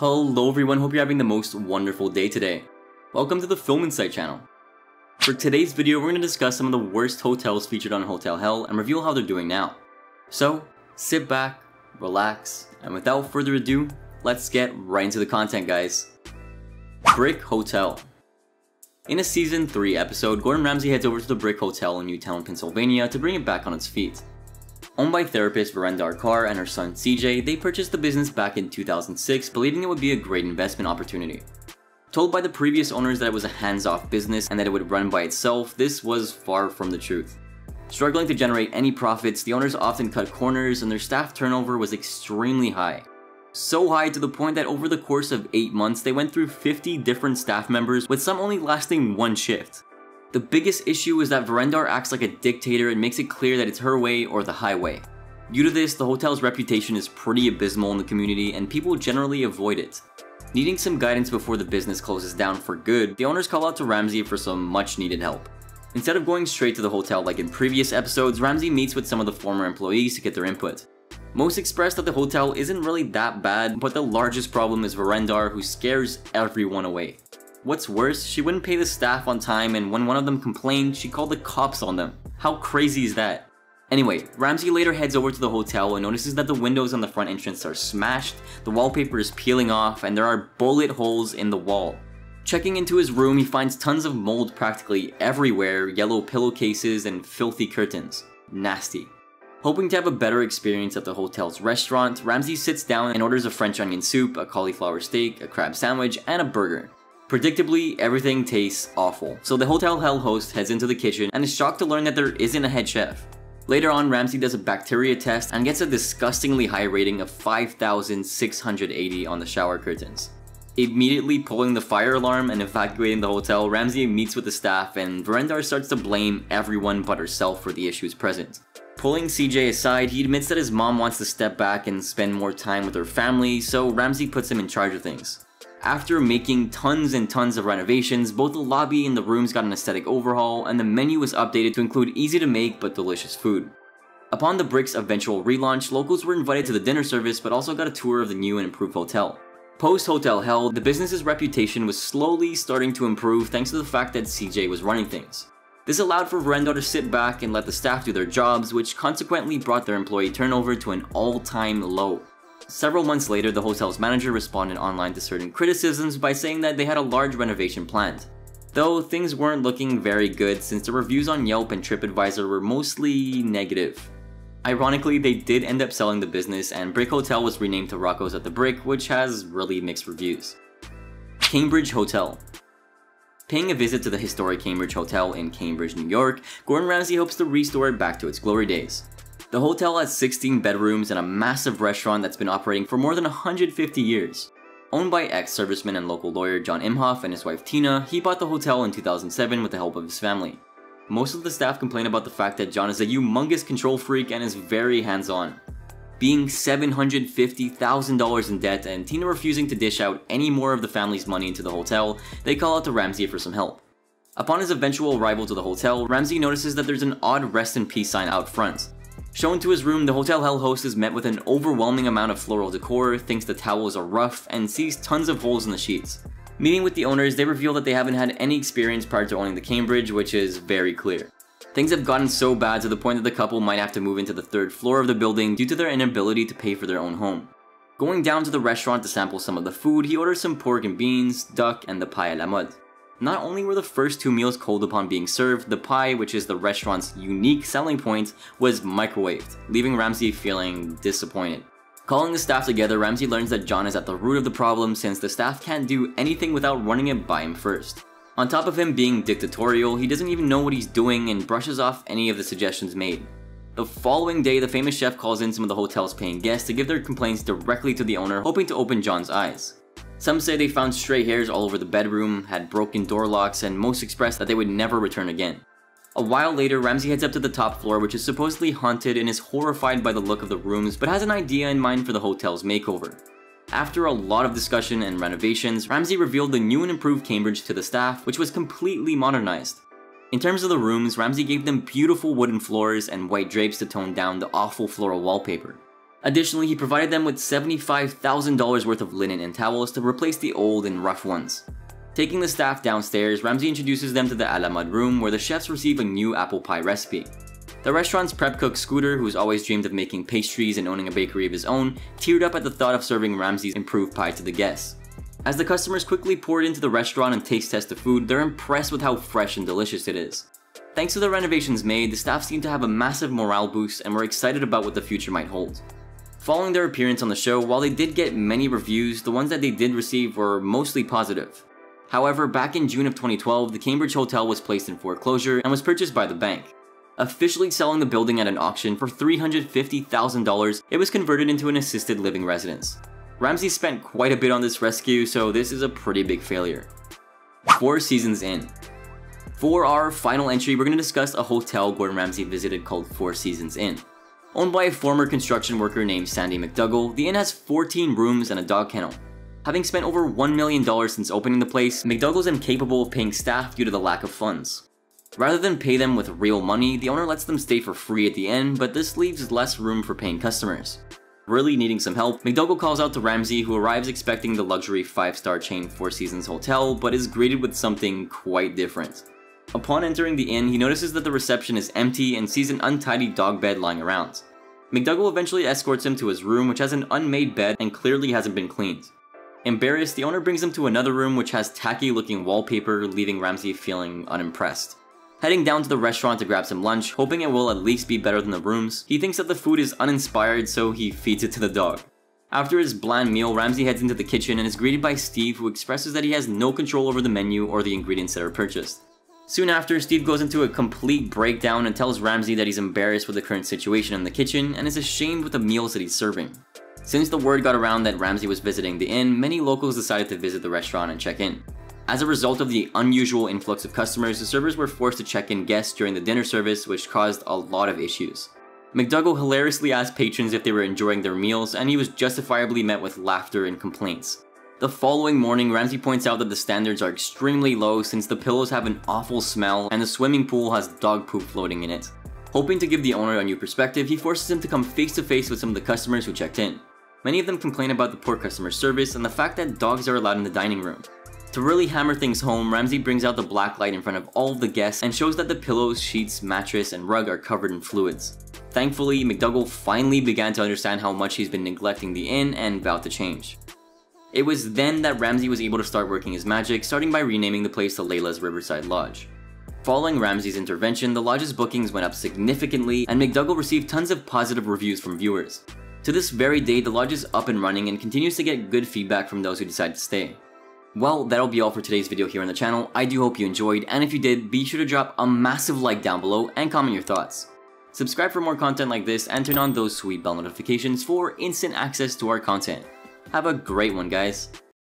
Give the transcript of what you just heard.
Hello everyone, hope you're having the most wonderful day today. Welcome to the Film Insight channel. For today's video, we're going to discuss some of the worst hotels featured on Hotel Hell and reveal how they're doing now. So, sit back, relax, and without further ado, let's get right into the content guys. Brick Hotel In a season 3 episode, Gordon Ramsay heads over to the Brick Hotel in Newtown, Pennsylvania to bring it back on its feet. Owned by therapist Virendra Kaur and her son CJ, they purchased the business back in 2006, believing it would be a great investment opportunity. Told by the previous owners that it was a hands-off business and that it would run by itself, this was far from the truth. Struggling to generate any profits, the owners often cut corners and their staff turnover was extremely high. So high to the point that over the course of 8 months, they went through 50 different staff members with some only lasting one shift. The biggest issue is that Virendra acts like a dictator and makes it clear that it's her way or the highway. Due to this, the hotel's reputation is pretty abysmal in the community and people generally avoid it. Needing some guidance before the business closes down for good, the owners call out to Ramsay for some much needed help. Instead of going straight to the hotel like in previous episodes, Ramsay meets with some of the former employees to get their input. Most express that the hotel isn't really that bad, but the largest problem is Virendra who scares everyone away. What's worse, she wouldn't pay the staff on time and when one of them complained, she called the cops on them. How crazy is that? Anyway, Ramsay later heads over to the hotel and notices that the windows on the front entrance are smashed, the wallpaper is peeling off, and there are bullet holes in the wall. Checking into his room, he finds tons of mold practically everywhere, yellow pillowcases, and filthy curtains. Nasty. Hoping to have a better experience at the hotel's restaurant, Ramsay sits down and orders a French onion soup, a cauliflower steak, a crab sandwich, and a burger. Predictably, everything tastes awful, so the Hotel Hell host heads into the kitchen and is shocked to learn that there isn't a head chef. Later on, Ramsay does a bacteria test and gets a disgustingly high rating of 5,680 on the shower curtains. Immediately pulling the fire alarm and evacuating the hotel, Ramsay meets with the staff and Virendra starts to blame everyone but herself for the issues present. Pulling CJ aside, he admits that his mom wants to step back and spend more time with her family, so Ramsay puts him in charge of things. After making tons and tons of renovations, both the lobby and the rooms got an aesthetic overhaul, and the menu was updated to include easy to make but delicious food. Upon the Brick's eventual relaunch, locals were invited to the dinner service but also got a tour of the new and improved hotel. Post Hotel Hell, the business's reputation was slowly starting to improve thanks to the fact that CJ was running things. This allowed for Virendra to sit back and let the staff do their jobs, which consequently brought their employee turnover to an all-time low. Several months later, the hotel's manager responded online to certain criticisms by saying that they had a large renovation planned. Though things weren't looking very good since the reviews on Yelp and TripAdvisor were mostly negative. Ironically, they did end up selling the business and Brick Hotel was renamed to Rocco's at the Brick, which has really mixed reviews. Cambridge Hotel Paying a visit to the historic Cambridge Hotel in Cambridge, New York, Gordon Ramsay hopes to restore it back to its glory days. The hotel has 16 bedrooms and a massive restaurant that's been operating for more than 150 years. Owned by ex-serviceman and local lawyer John Imhoff and his wife Tina, he bought the hotel in 2007 with the help of his family. Most of the staff complain about the fact that John is a humongous control freak and is very hands-on. Being $750,000 in debt and Tina refusing to dish out any more of the family's money into the hotel, they call out to Ramsay for some help. Upon his eventual arrival to the hotel, Ramsay notices that there's an odd rest in peace sign out front. Shown to his room, the Hotel Hell host is met with an overwhelming amount of floral decor, thinks the towels are rough, and sees tons of holes in the sheets. Meeting with the owners, they reveal that they haven't had any experience prior to owning the Cambridge, which is very clear. Things have gotten so bad to the point that the couple might have to move into the third floor of the building due to their inability to pay for their own home. Going down to the restaurant to sample some of the food, he orders some pork and beans, duck, and the pie à la mode. Not only were the first two meals cold upon being served, the pie, which is the restaurant's unique selling point, was microwaved, leaving Ramsay feeling disappointed. Calling the staff together, Ramsay learns that John is at the root of the problem since the staff can't do anything without running it by him first. On top of him being dictatorial, he doesn't even know what he's doing and brushes off any of the suggestions made. The following day, the famous chef calls in some of the hotel's paying guests to give their complaints directly to the owner, hoping to open John's eyes. Some say they found stray hairs all over the bedroom, had broken door locks, and most expressed that they would never return again. A while later, Ramsay heads up to the top floor which is supposedly haunted and is horrified by the look of the rooms but has an idea in mind for the hotel's makeover. After a lot of discussion and renovations, Ramsay revealed the new and improved Cambridge to the staff which was completely modernized. In terms of the rooms, Ramsay gave them beautiful wooden floors and white drapes to tone down the awful floral wallpaper. Additionally, he provided them with $75,000 worth of linen and towels to replace the old and rough ones. Taking the staff downstairs, Ramsay introduces them to the A La Mode room where the chefs receive a new apple pie recipe. The restaurant's prep cook Scooter, who's always dreamed of making pastries and owning a bakery of his own, teared up at the thought of serving Ramsay's improved pie to the guests. As the customers quickly poured into the restaurant and taste test the food, they're impressed with how fresh and delicious it is. Thanks to the renovations made, the staff seem to have a massive morale boost and were excited about what the future might hold. Following their appearance on the show, while they did get many reviews, the ones that they did receive were mostly positive. However, back in June of 2012, the Cambridge Hotel was placed in foreclosure and was purchased by the bank. Officially selling the building at an auction for $350,000, it was converted into an assisted living residence. Ramsay spent quite a bit on this rescue, so this is a pretty big failure. 4 Seasons Inn For our final entry, we're going to discuss a hotel Gordon Ramsay visited called Four Seasons Inn. Owned by a former construction worker named Sandy McDougall, the inn has 14 rooms and a dog kennel. Having spent over $1 million since opening the place, McDougall's incapable of paying staff due to the lack of funds. Rather than pay them with real money, the owner lets them stay for free at the inn, but this leaves less room for paying customers. Really needing some help, McDougall calls out to Ramsay who arrives expecting the luxury 5-star chain Four Seasons hotel, but is greeted with something quite different. Upon entering the inn, he notices that the reception is empty and sees an untidy dog bed lying around. McDougall eventually escorts him to his room which has an unmade bed and clearly hasn't been cleaned. Embarrassed, the owner brings him to another room which has tacky looking wallpaper, leaving Ramsay feeling unimpressed. Heading down to the restaurant to grab some lunch, hoping it will at least be better than the rooms, he thinks that the food is uninspired so he feeds it to the dog. After his bland meal, Ramsay heads into the kitchen and is greeted by Steve who expresses that he has no control over the menu or the ingredients that are purchased. Soon after, Steve goes into a complete breakdown and tells Ramsay that he's embarrassed with the current situation in the kitchen and is ashamed with the meals that he's serving. Since the word got around that Ramsay was visiting the inn, many locals decided to visit the restaurant and check in. As a result of the unusual influx of customers, the servers were forced to check in guests during the dinner service, which caused a lot of issues. McDougall hilariously asked patrons if they were enjoying their meals, and he was justifiably met with laughter and complaints. The following morning, Ramsay points out that the standards are extremely low since the pillows have an awful smell and the swimming pool has dog poop floating in it. Hoping to give the owner a new perspective, he forces him to come face to face with some of the customers who checked in. Many of them complain about the poor customer service and the fact that dogs are allowed in the dining room. To really hammer things home, Ramsay brings out the black light in front of all of the guests and shows that the pillows, sheets, mattress, and rug are covered in fluids. Thankfully, McDougall finally began to understand how much he's been neglecting the inn and vowed to change. It was then that Ramsay was able to start working his magic, starting by renaming the place to Layla's Riverside Lodge. Following Ramsay's intervention, the lodge's bookings went up significantly, and McDougall received tons of positive reviews from viewers. To this very day, the lodge is up and running and continues to get good feedback from those who decide to stay. Well, that'll be all for today's video here on the channel. I do hope you enjoyed, and if you did, be sure to drop a massive like down below and comment your thoughts. Subscribe for more content like this and turn on those sweet bell notifications for instant access to our content. Have a great one, guys.